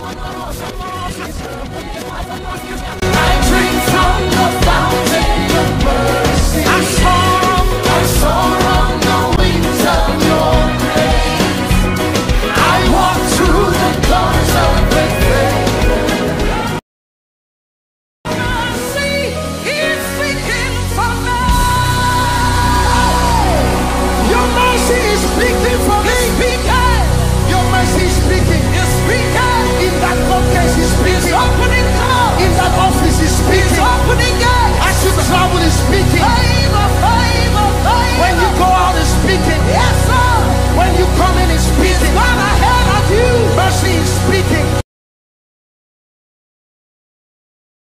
Honoroso,